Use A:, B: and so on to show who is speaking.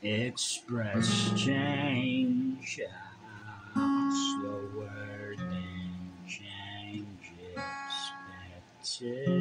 A: Express change slower than change expected.